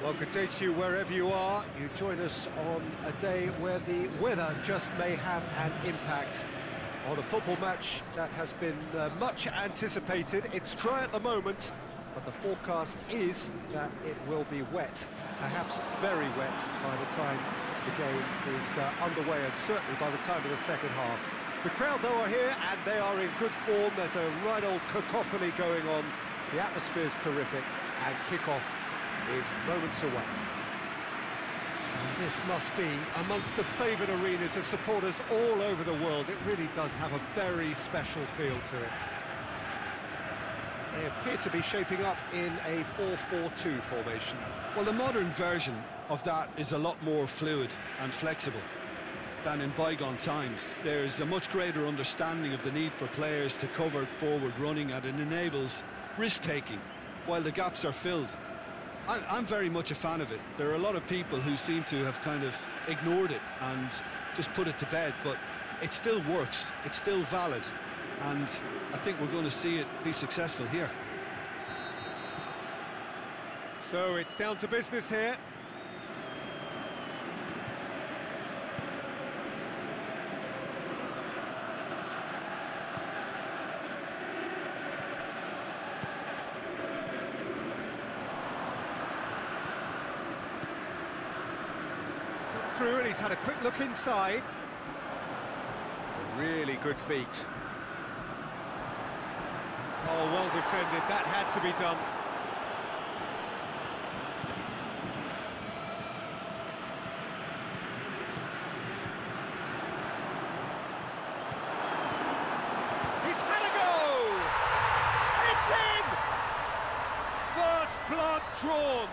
Well, good day to you wherever you are. You join us on a day where the weather just may have an impact on a football match that has been uh, much anticipated. It's dry at the moment, but the forecast is that it will be wet, perhaps very wet by the time the game is uh, underway and certainly by the time of the second half. The crowd, though, are here and they are in good form. There's a right old cacophony going on. The atmosphere is terrific and kick-off is moments away. This must be amongst the favoured arenas of supporters all over the world. It really does have a very special feel to it. They appear to be shaping up in a 4-4-2 formation. Well, the modern version of that is a lot more fluid and flexible than in bygone times. There's a much greater understanding of the need for players to cover forward running and it enables risk-taking while the gaps are filled. I'm very much a fan of it. There are a lot of people who seem to have kind of ignored it and just put it to bed, but it still works, it's still valid, and I think we're going to see it be successful here. So it's down to business here. Through and he's had a quick look inside. Really good feet. Oh, well defended. That had to be done. He's had a go! It's in! First blood drawn.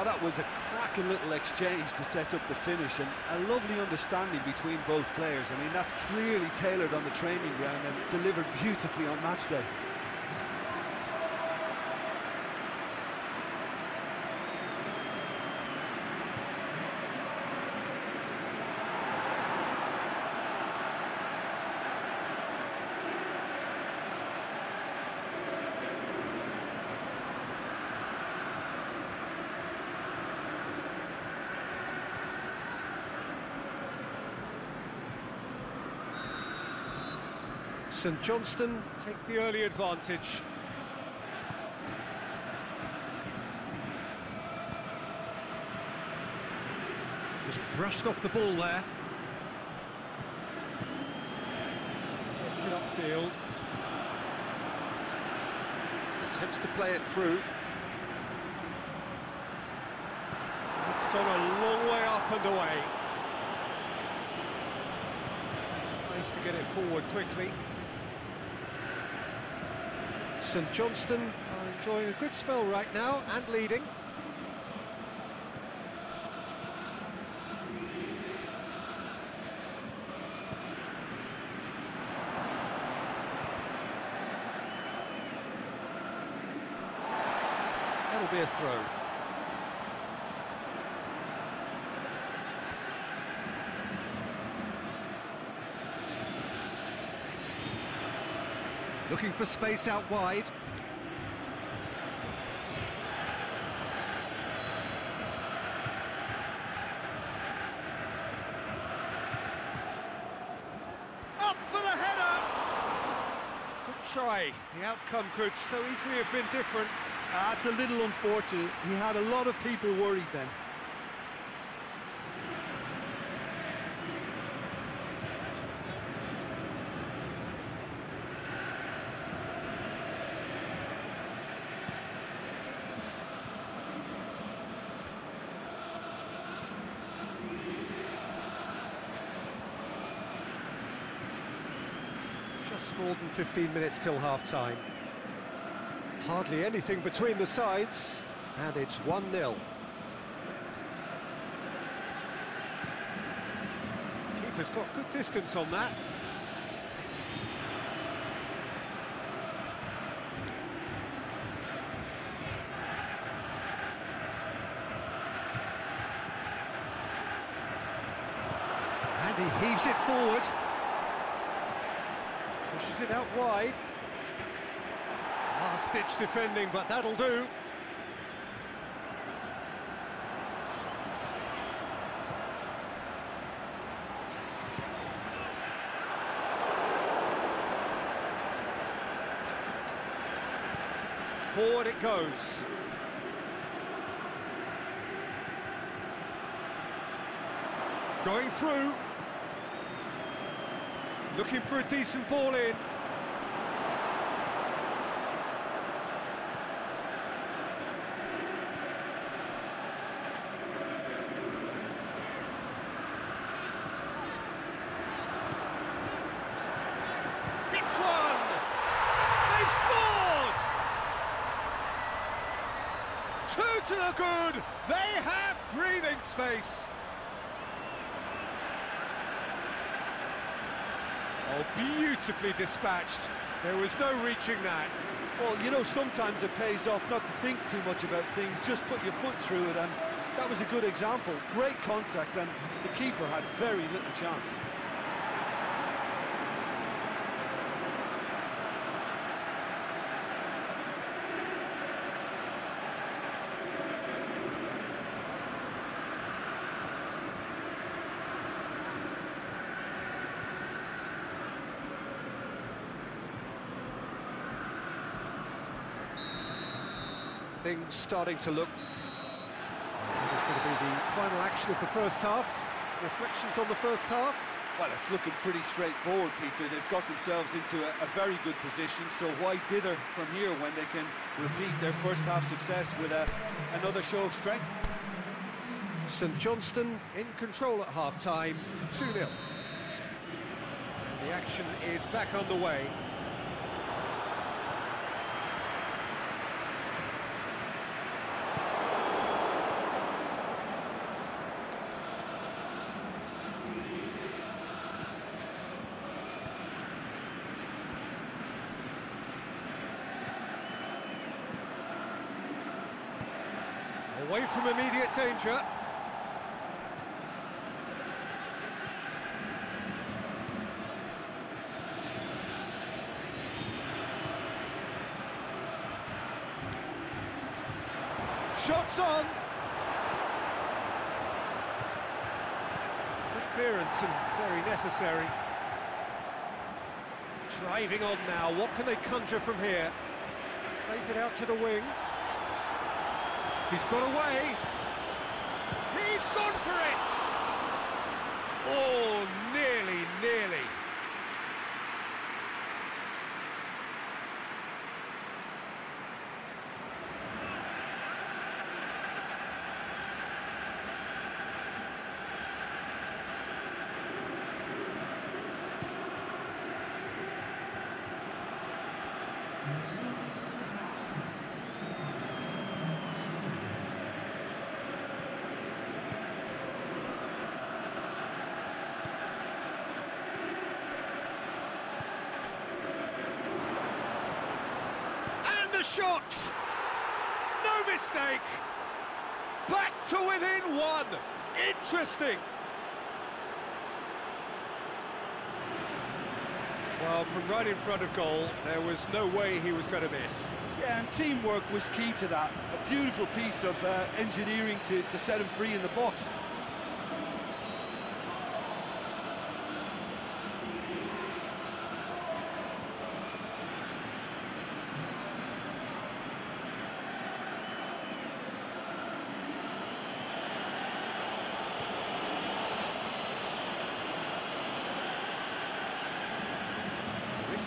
Oh, that was a cracking little exchange to set up the finish and a lovely understanding between both players. I mean, that's clearly tailored on the training ground and delivered beautifully on match day. St Johnstone take the early advantage. Just brushed off the ball there. Gets it upfield. Attempts to play it through. It's gone a long way up and away. Tries to get it forward quickly. St Johnstone are enjoying a good spell right now and leading. That'll be a throw. Looking for space out wide. Up for the header! Good try. The outcome could so easily have been different. Ah, that's a little unfortunate. He had a lot of people worried then. Just more than 15 minutes till half-time. Hardly anything between the sides, and it's 1-0. Keeper's got good distance on that. And he heaves it forward. Pushes it out wide. Last last-ditch defending, but that'll do. Forward it goes. Going through. Looking for a decent ball in. Two to the good! They have breathing space! Oh, beautifully dispatched. There was no reaching that. Well, you know, sometimes it pays off not to think too much about things, just put your foot through it, and that was a good example. Great contact, and the keeper had very little chance. Things starting to look. It's going to be the final action of the first half. Reflections on the first half. Well, it's looking pretty straightforward, Peter. They've got themselves into a, a, very good position, so why dither from here when they can repeat their first half success with a, another show of strength? St Johnstone in control at half-time, 2-0. And the action is back underway. Away from immediate danger. Shots on. Good clearance and very necessary. Driving on now, what can they conjure from here? Plays it out to the wing. He's got away. He's gone for it! Oh, nearly, nearly. And the shot! No mistake! Back to within one! Interesting! Well, from right in front of goal, there was no way he was going to miss. Yeah, and teamwork was key to that. A beautiful piece of uh, engineering to, to set him free in the box.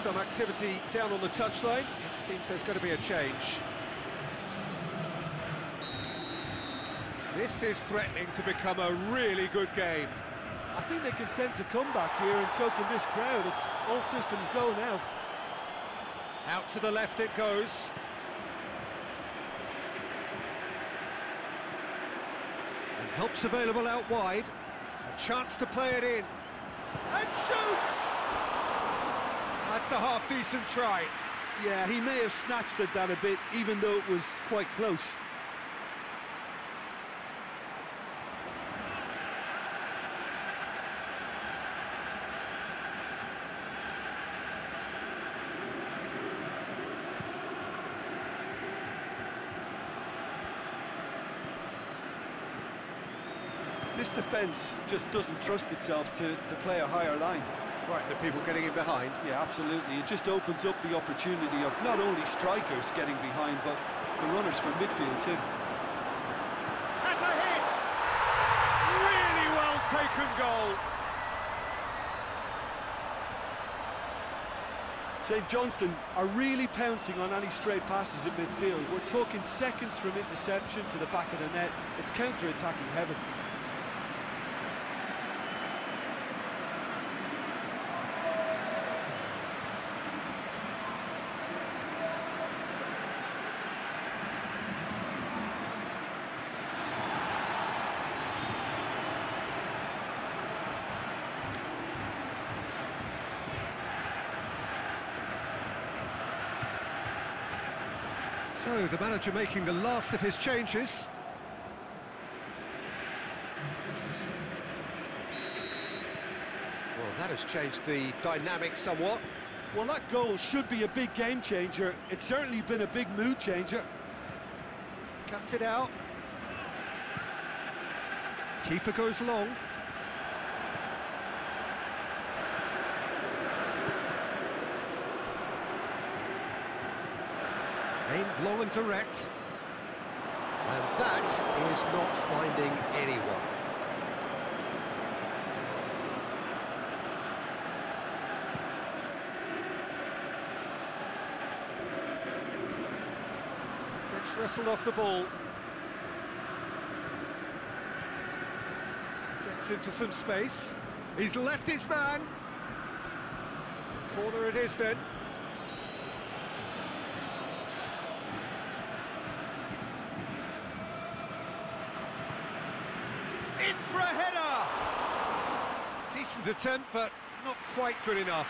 Some activity down on the touchline. It seems there's going to be a change. This is threatening to become a really good game. I think they can sense a comeback here, and so can this crowd. It's all systems go now. Out to the left it goes. And help's available out wide. A chance to play it in. And shoots! That's a half-decent try. Yeah, he may have snatched at that a bit, even though it was quite close. This defence just doesn't trust itself to, to play a higher line. Frightened of people getting in behind. Yeah, absolutely. It just opens up the opportunity of not only strikers getting behind, but the runners from midfield too. That's a hit! Really well taken goal. St Johnstone are really pouncing on any straight passes in midfield. We're talking seconds from interception to the back of the net. It's counter-attacking heaven. So, the manager making the last of his changes. Well, that has changed the dynamic somewhat. Well, that goal should be a big game changer. It's certainly been a big mood changer. Cuts it out. Keeper goes long. Aimed long and direct. And that is not finding anyone. Gets wrestled off the ball. Gets into some space. He's left his man. Corner it is then. In for a header! Attempt, but not quite good enough.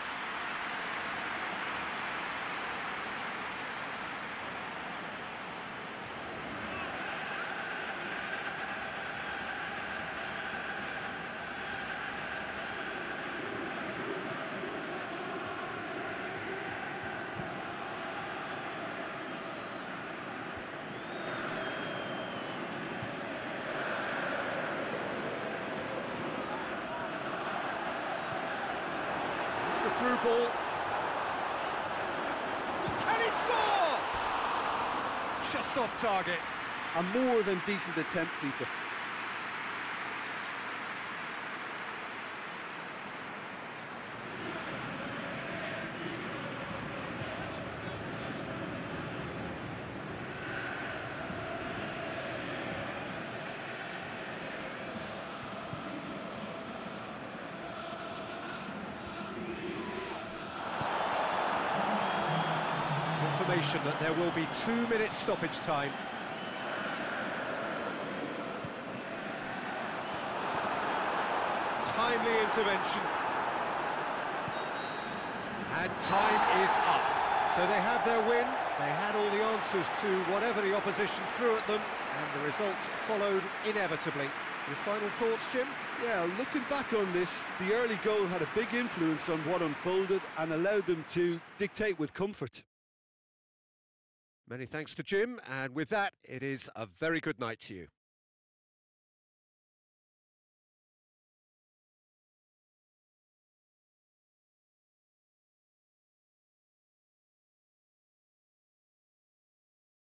Through ball. Can he score? Just off target. A more than decent attempt, Peter. Confirmation that there will be two minutes stoppage time. Timely intervention. And time is up. So they have their win. They had all the answers to whatever the opposition threw at them, and the result followed inevitably. Your final thoughts, Jim? Yeah, looking back on this, the early goal had a big influence on what unfolded and allowed them to dictate with comfort. Many thanks to Jim, and with that, it is a very good night to you.